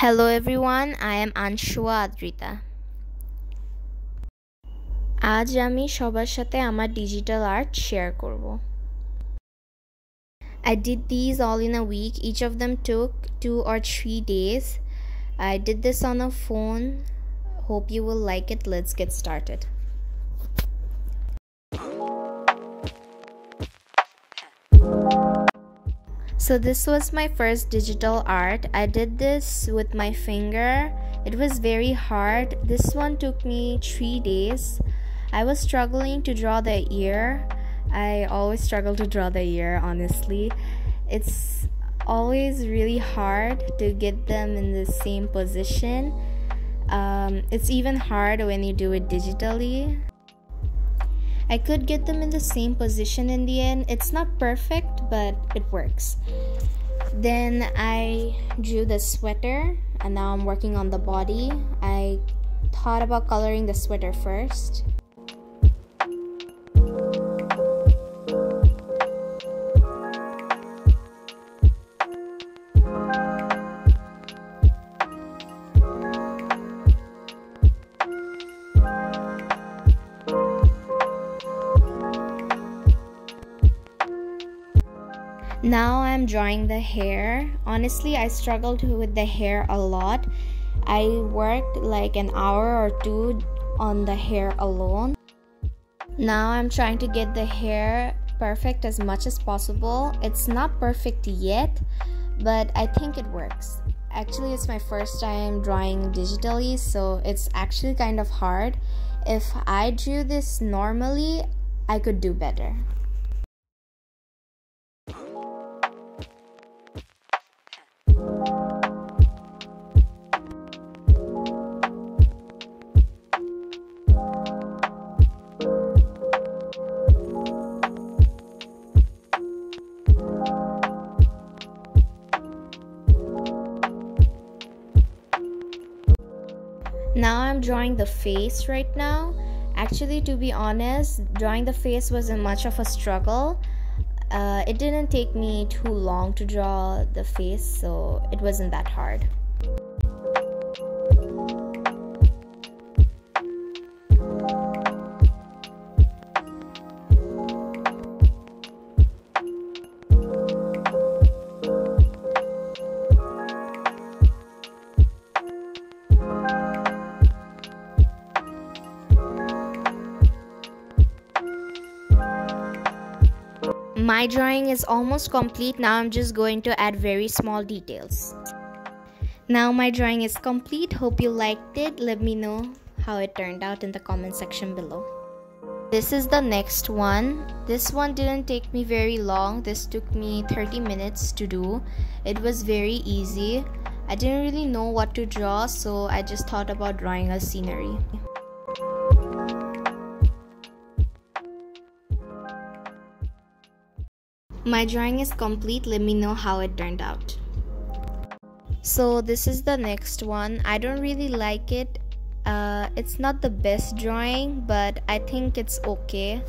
Hello everyone, I am Anshua Adrita. আজ আমি সবার সাথে আমার ডিজিটাল আর্ট শেয়ার করব I did these all in a week. Each of them took two or three days. I did this on a phone. Hope you will like it. Let's get started. So this was my first digital art. I did this with my finger. It was very hard. This one took me 3 days. I was struggling to draw the ear. I always struggle to draw the ear, honestly. It's always really hard to get them in the same position. Um, it's even hard when you do it digitally. I could get them in the same position in the end. It's not perfect, but it works. Then I drew the sweater, and now I'm working on the body. I thought about coloring the sweater first. Now I'm drawing the hair. Honestly, I struggled with the hair a lot. I worked like an hour or two on the hair alone. Now I'm trying to get the hair perfect as much as possible. It's not perfect yet, but I think it works. Actually, it's my first time drawing digitally, so it's actually kind of hard. If I drew this normally, I could do better. The face right now. Actually, to be honest, drawing the face wasn't much of a struggle. Uh, it didn't take me too long to draw the face, so it wasn't that hard. My drawing is almost complete. Now I'm just going to add very small details. Now my drawing is complete. Hope you liked it. Let me know how it turned out in the comment section below. This is the next one. This one didn't take me very long. This took me 30 minutes to do. It was very easy. I didn't really know what to draw, so I just thought about drawing a scenery. My drawing is complete. Let me know how it turned out. So this is the next one. I don't really like it. Uh, it's not the best drawing, but I think it's okay.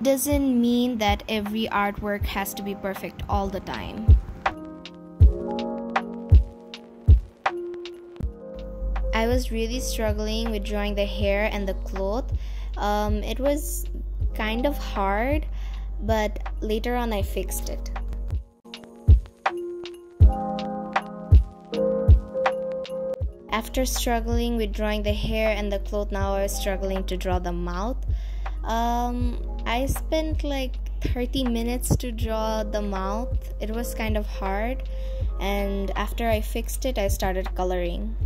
Doesn't mean that every artwork has to be perfect all the time. I was really struggling with drawing the hair and the cloth. Um, it was kind of hard but later on I fixed it. After struggling with drawing the hair and the cloth, now I was struggling to draw the mouth. Um, I spent like 30 minutes to draw the mouth. It was kind of hard, and after I fixed it, I started coloring.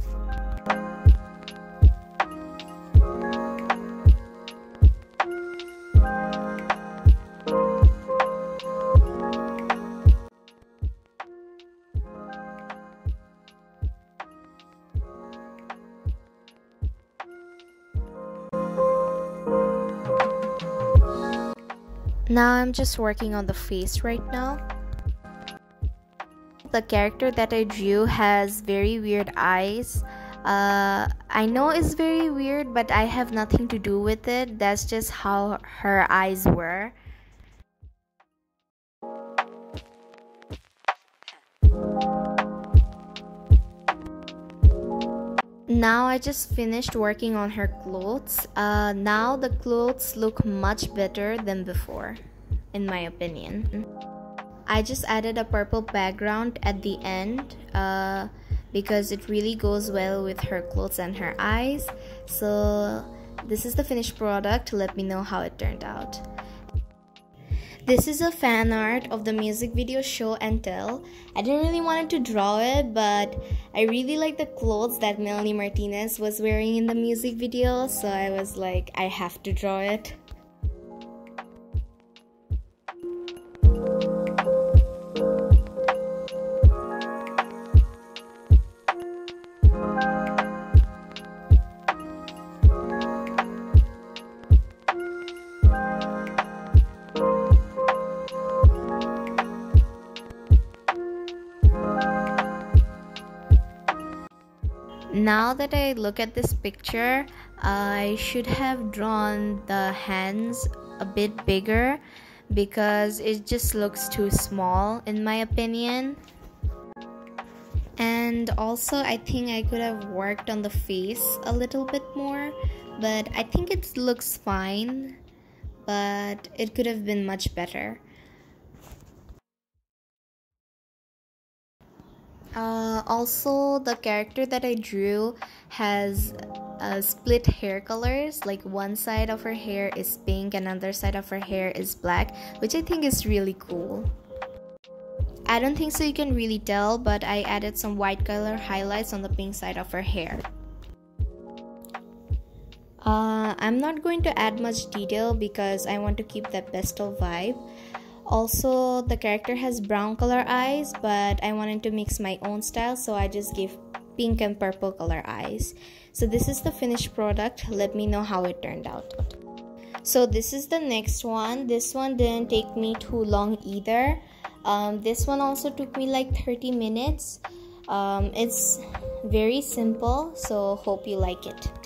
Now I'm just working on the face right now. The character that I drew has very weird eyes. Uh, I know it's very weird, but I have nothing to do with it. That's just how her eyes were. Now I just finished working on her clothes. Uh, now the clothes look much better than before, in my opinion. I just added a purple background at the end uh, because it really goes well with her clothes and her eyes. So this is the finished product. Let me know how it turned out. This is a fan art of the music video Show and Tell. I didn't really want to draw it, but I really like the clothes that Melanie Martinez was wearing in the music video, so I was like, I have to draw it. Now that I look at this picture, I should have drawn the hands a bit bigger because it just looks too small in my opinion. And also, I think I could have worked on the face a little bit more, but I think it looks fine, but it could have been much better. Uh, also, the character that I drew has uh, split hair colors. Like one side of her hair is pink and another side of her hair is black, which I think is really cool. I don't think so you can really tell, but I added some white color highlights on the pink side of her hair. Uh, I'm not going to add much detail because I want to keep that pastel vibe. Also, the character has brown color eyes, but I wanted to mix my own style, so I just gave pink and purple color eyes. So this is the finished product. Let me know how it turned out. So this is the next one. This one didn't take me too long either. Um, this one also took me like 30 minutes. Um, it's very simple, so hope you like it.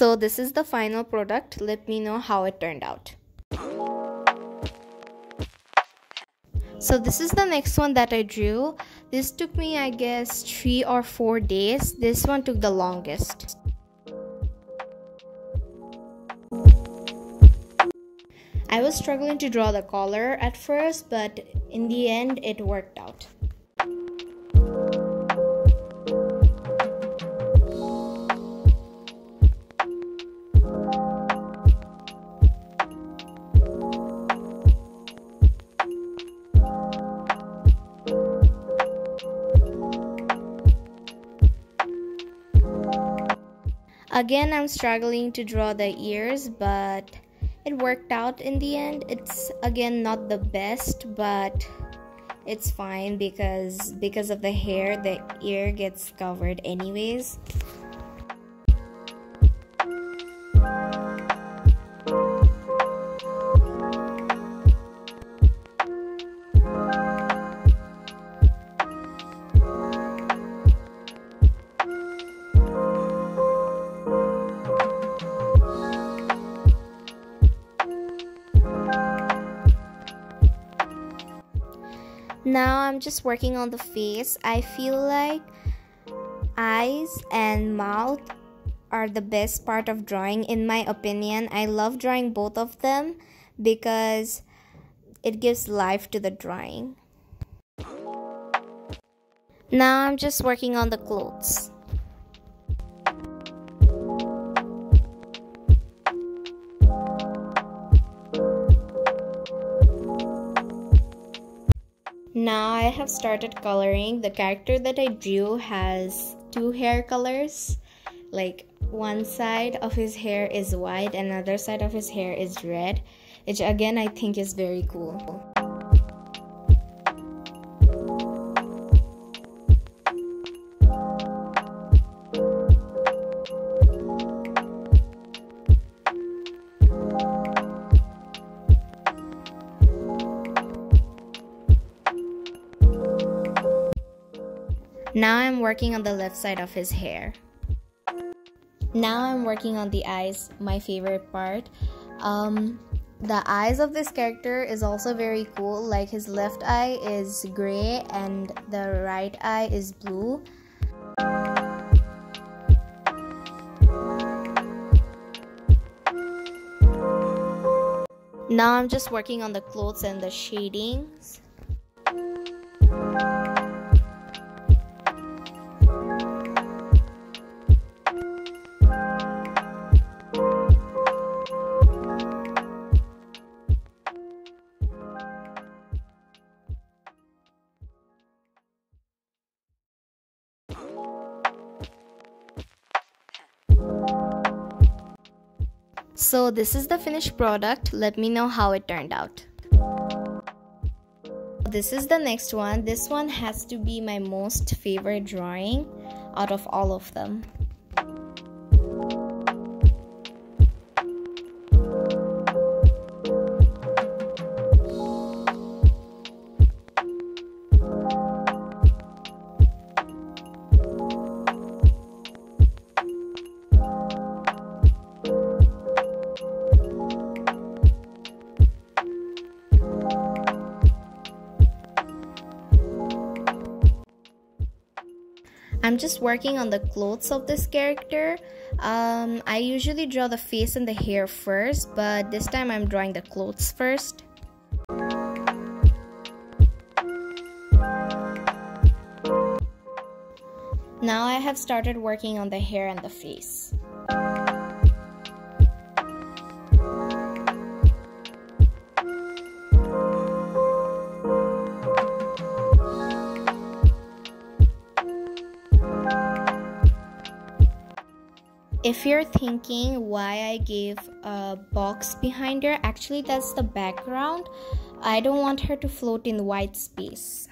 So this is the final product. Let me know how it turned out. So this is the next one that I drew. This took me I guess 3 or 4 days. This one took the longest. I was struggling to draw the collar at first, but in the end it worked Again, I'm struggling to draw the ears, but it worked out in the end. It's again not the best, but it's fine because because of the hair, the ear gets covered anyways. Now I'm just working on the face. I feel like eyes and mouth are the best part of drawing in my opinion. I love drawing both of them because it gives life to the drawing. Now I'm just working on the clothes. Have started coloring. The character that I drew has two hair colors, like one side of his hair is white and another side of his hair is red, which again I think is very cool. Now I'm working on the left side of his hair. Now I'm working on the eyes, my favorite part. Um, the eyes of this character is also very cool. Like his left eye is gray and the right eye is blue. Now I'm just working on the clothes and the shadings. So this is the finished product. Let me know how it turned out. This is the next one. This one has to be my most favorite drawing out of all of them. Just working on the clothes of this character. Um, I usually draw the face and the hair first, but this time I'm drawing the clothes first. Now I have started working on the hair and the face. If you're thinking why I gave a box behind her, actually that's the background. I don't want her to float in white space.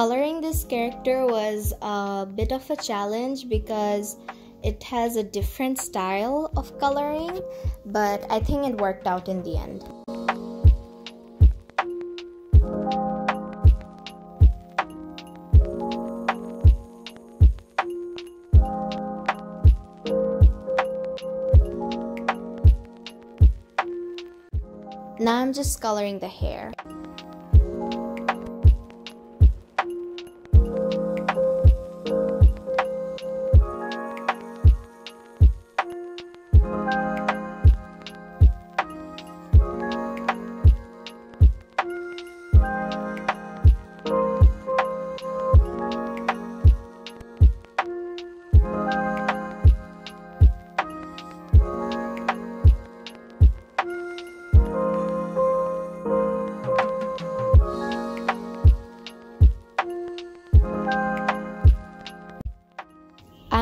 Coloring this character was a bit of a challenge because it has a different style of coloring, but I think it worked out in the end. Now I'm just coloring the hair.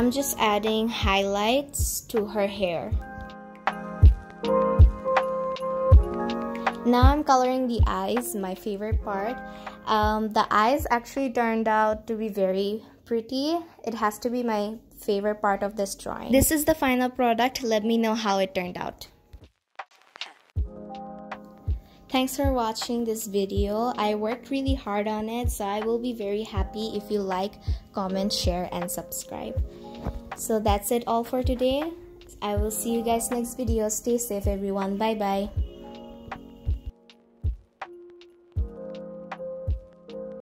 I'm just adding highlights to her hair. Now I'm coloring the eyes, my favorite part. Um, the eyes actually turned out to be very pretty. It has to be my favorite part of this drawing. This is the final product. Let me know how it turned out. Thanks for watching this video. I worked really hard on it, so I will be very happy if you like, comment, share, and subscribe. So that's it all for today. I will see you guys next video. Stay safe everyone. Bye bye.